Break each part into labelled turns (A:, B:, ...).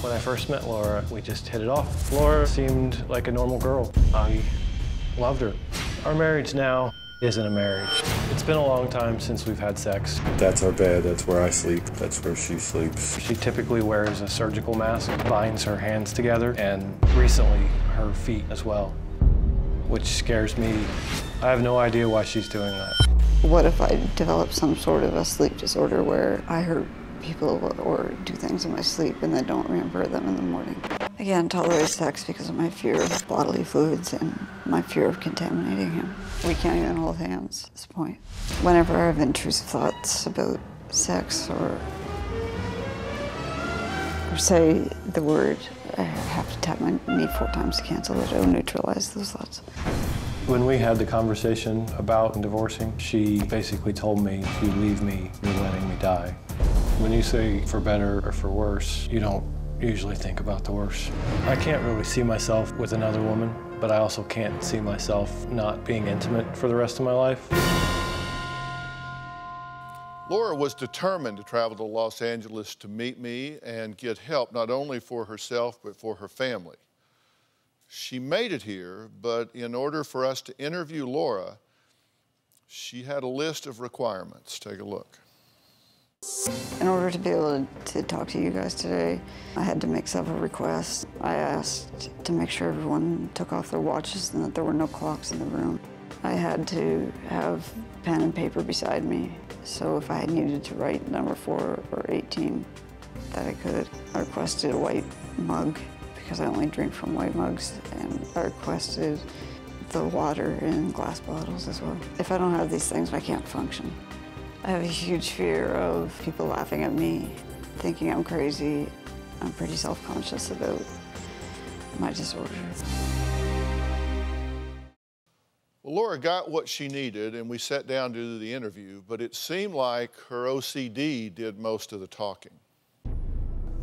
A: When I first met Laura, we just hit it off. Laura seemed like a normal girl. I loved her. Our marriage now isn't a marriage. It's been a long time since we've had sex.
B: That's our bed. That's where I sleep. That's where she sleeps.
A: She typically wears a surgical mask, binds her hands together, and recently her feet as well, which scares me. I have no idea why she's doing that.
C: What if I develop some sort of a sleep disorder where I hurt people or do things in my sleep and then don't remember them in the morning? Can't tolerate sex because of my fear of bodily fluids and my fear of contaminating him. We can't even hold hands at this point. Whenever I have intrusive thoughts about sex or or say the word, I have to tap my knee four times to cancel it or neutralize those thoughts.
A: When we had the conversation about divorcing, she basically told me, if you leave me, you're letting me die. When you say for better or for worse, you don't usually think about the worst. I can't really see myself with another woman, but I also can't see myself not being intimate for the rest of my life.
D: Laura was determined to travel to Los Angeles to meet me and get help not only for herself but for her family. She made it here, but in order for us to interview Laura, she had a list of requirements. Take a look.
C: In order to be able to talk to you guys today, I had to make several requests. I asked to make sure everyone took off their watches and that there were no clocks in the room. I had to have pen and paper beside me, so if I needed to write number four or 18, that I could. I requested a white mug because I only drink from white mugs, and I requested the water in glass bottles as well. If I don't have these things, I can't function. I have a huge fear of people laughing at me, thinking I'm crazy. I'm pretty self-conscious about my disorder.
D: Well, Laura got what she needed, and we sat down to do the interview, but it seemed like her OCD did most of the talking.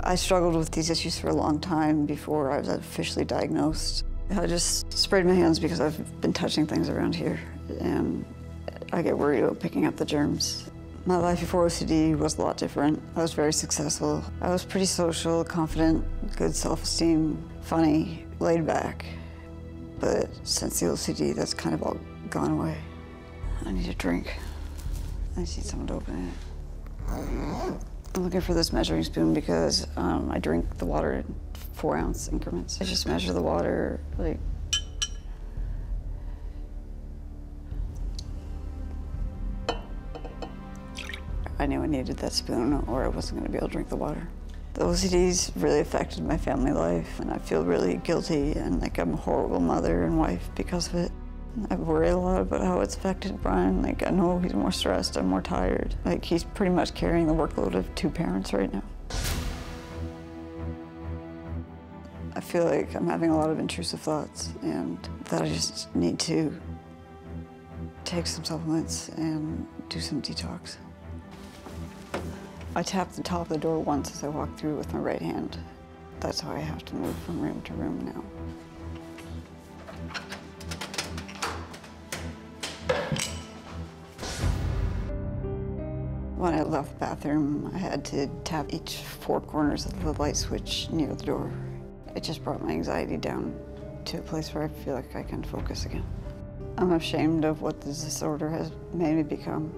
C: I struggled with these issues for a long time before I was officially diagnosed. I just sprayed my hands because I've been touching things around here, and I get worried about picking up the germs. My life before OCD was a lot different. I was very successful. I was pretty social, confident, good self-esteem, funny, laid back. But since the OCD, that's kind of all gone away. I need a drink. I need someone to open it. I'm looking for this measuring spoon because um, I drink the water in four ounce increments. I just measure the water like I knew I needed that spoon or I wasn't going to be able to drink the water. The OCD's really affected my family life and I feel really guilty and like I'm a horrible mother and wife because of it. I worry a lot about how it's affected Brian. Like I know he's more stressed, I'm more tired. Like he's pretty much carrying the workload of two parents right now. I feel like I'm having a lot of intrusive thoughts and that I just need to take some supplements and do some detox. I tap the top of the door once as I walk through with my right hand. That's how I have to move from room to room now. When I left the bathroom, I had to tap each four corners of the light switch near the door. It just brought my anxiety down to a place where I feel like I can focus again. I'm ashamed of what this disorder has made me become.